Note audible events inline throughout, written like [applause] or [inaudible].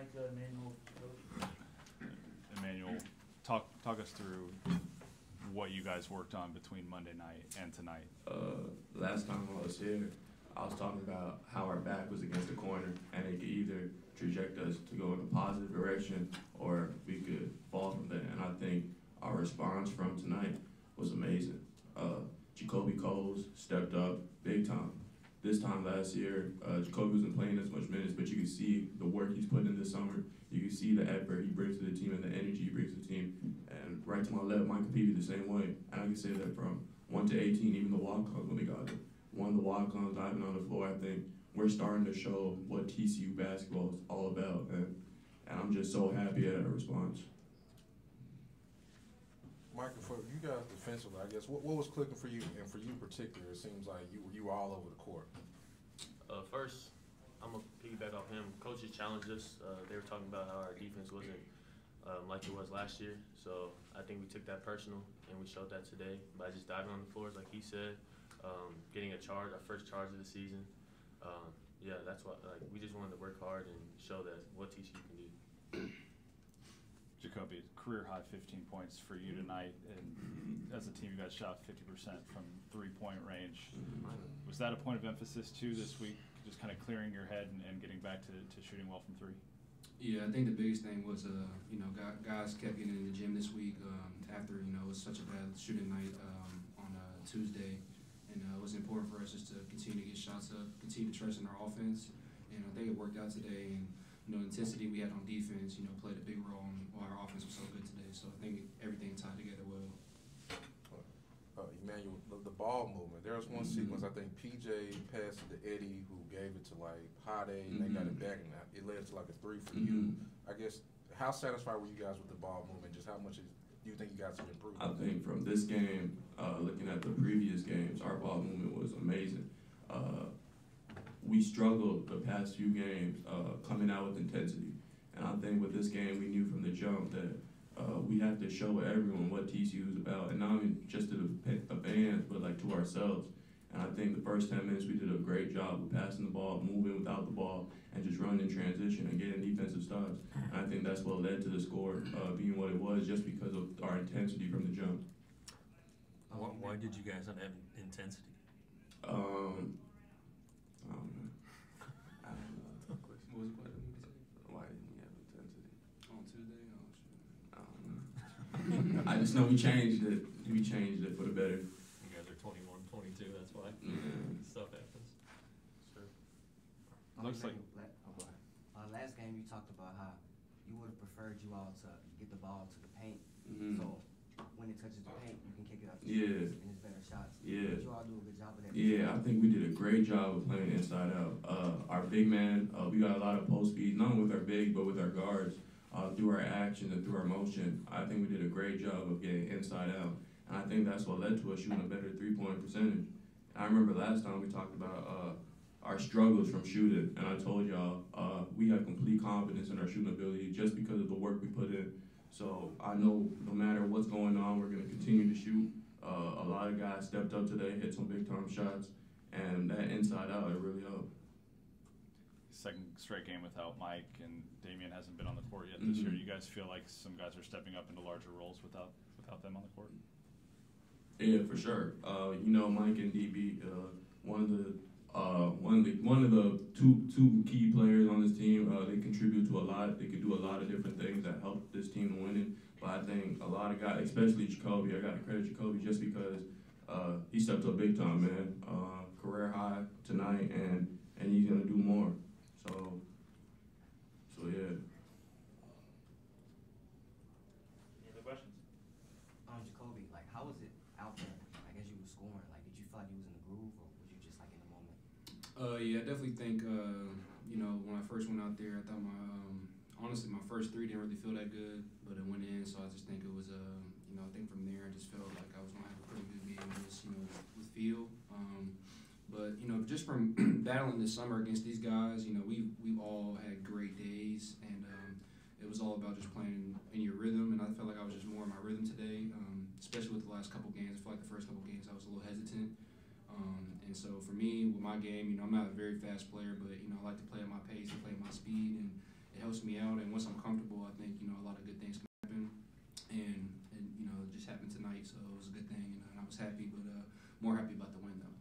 Mike uh, Emanuel, coach? Emanuel, talk, talk us through what you guys worked on between Monday night and tonight. uh, last time I was here, I was talking about how our back was against the corner and it could either traject us to go in a positive direction or we could fall from there. And I think our response from tonight was amazing. Uh, JaKobe Coles stepped up big time. This time last year, uh, JaKobe wasn't playing as much minutes, but you can see the work he's put in this summer. You can see the effort he brings to the team and the energy he brings to the team. And right to my left, Micah Peavy the same way. And I can say that from 1 to 18, even the walk-ons when they got there. One of the walk-ons diving on the floor, I think we're starting to show what TCU basketball is all about. And, and I'm just so happy at our response. Michael, for you guys defensively, I guess, what, what was clicking for you, and for you in particular, it seems like you, you were all over the court. Uh, first, I'm gonna piggyback off him. Coaches challenged us. Uh, they were talking about how our defense wasn't um, like it was last year. So I think we took that personal, and we showed that today by just diving on the floors, like he said, um, getting a charge, our first charge of the season. Um, yeah, that's what. Like we just wanted to work hard and show that what TCU can do. JaKobe, career high 15 points for you tonight, and as a team, you guys shot 50% from three-point range. Was that a point of emphasis too this week, just kind of clearing your head and, and getting back to, to shooting well from three? Yeah, I think the biggest thing was, uh, you know, guys kept getting in the gym this week um, after, you know, it was such a bad shooting night um, on uh, Tuesday. And uh, it was important for us just to continue to get shots up, continue to trust in our offense. And I think it worked out today. And, you know, intensity we had on defense, you know, played a big role in why our offense was so good today. So I think everything tied together well. Uh, Emanuel, the, the ball movement. There was one Mhm. sequence I think PJ passed it to Eddie, who gave it to like Hade, and they got it Mhm. back, and it led to like a three for you. Mhm. I guess how satisfied were you guys with the ball movement? Just how much is, do you think you guys have improved? I think from this game, uh, looking at the previous games, our ball movement was amazing. Uh, we struggled the past few games uh, coming out with intensity, and I think with this game, we knew from the jump that uh, we have to show everyone what TCU is about, and not even just to the, the fans, but like to ourselves. And I think the first ten minutes we did a great job of passing the ball, moving without the ball, and just running in transition and getting defensive stops. And I think that's what led to the score uh, being what it was, just because of our intensity from the jump. Why, why did you guys not have intensity? Um, I don't know. I don't know. What was the question? Why didn't we have intensity? On Tuesday, oh, shit. I don't know. I just know we changed it. We changed it for the better. You guys are 21, 22, that's why Yeah. stuff happens. Sure. Looks like- La- oh, go. Uh, last game you talked about how you would have preferred you all to get the ball to the paint. Mhm. So when it touches the paint, you can kick it up. Yeah. And it's better shots. Yeah. Did you all do a good job of that? Yeah, I think we did a great job of playing inside out. Uh, our big man, uh, we got a lot of post speed, not only with our big, but with our guards. Uh, through our actions and through our motion, I think we did a great job of getting inside out. And I think that's what led to us shooting a better three point percentage. I remember last time we talked about uh, our struggles from shooting, and I told y'all uh, we have complete confidence in our shooting ability just because of the work we put in. So I know no matter what's going on, we're going to continue to shoot. Uh, a lot of guys stepped up today, hit some big time shots, and that inside out, it really helped. Second straight game without Mike, and Damion hasn't been on the court yet this year. Mhm. You guys feel like some guys are stepping up into larger roles without without them on the court? Yeah, for sure. Uh, you know, Mike and DB, uh, one of the uh, one of the one of the two two key players on this team. Uh, they contribute to a lot. They can do a lot of different things that help this team winning. But I think a lot of guys, especially JaKobe, I got to credit JaKobe just because uh, he stepped up big time, man. Uh, career high tonight, and and he's gonna do more. So, so yeah. Any other questions? Um, JaKobe, like, how was it out there? Like, as you were scoring, like, did you feel like you was in the groove, or was you just like in the moment? Uh, yeah, I definitely think, uh, you know, when I first went out there, I thought my, um, honestly, my first three didn't really feel that good, but it went in, so I just think it was, uh, you know, I think from there, I just felt like I was going to have a pretty good game, just, you know, with feel. Um, but, you know, just from [clears throat] battling this summer against these guys, you know, we we've all had great days, and um, it was all about just playing in your rhythm, and I felt like I was just more in my rhythm today, um, especially with the last couple games. I feel like the first couple games I was a little hesitant. Um, and so for me, with my game, you know, I'm not a very fast player, but you know, I like to play at my pace and play at my speed, and it helps me out, and once I'm comfortable, I think you know a lot of good things can happen, and and you know it just happened tonight, so it was a good thing, and, I was happy, but uh, more happy about the win though.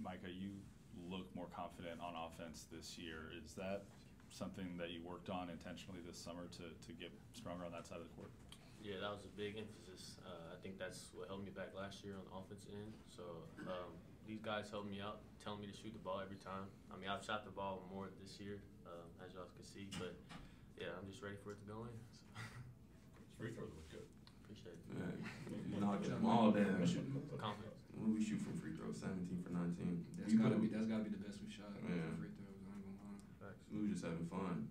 Micah, you look more confident on offense this year. Is that something that you worked on intentionally this summer to, to get stronger on that side of the court? Yeah, that was a big emphasis. Uh, I think that's what held me back last year on the offensive end. So um, these guys helped me out, telling me to shoot the ball every time. I mean, I've shot the ball more this year, um, as y'all can see, but yeah, I'm just ready for it to go in. So, [laughs] Free throws look good. appreciate it. Man, you them all down. Confidence. What we shoot from free throws? Seventeen for nineteen. That's You gotta be that's gotta be the best we shot. Yeah. Free throws, I ain't gonna lie. Facts. We were just having fun.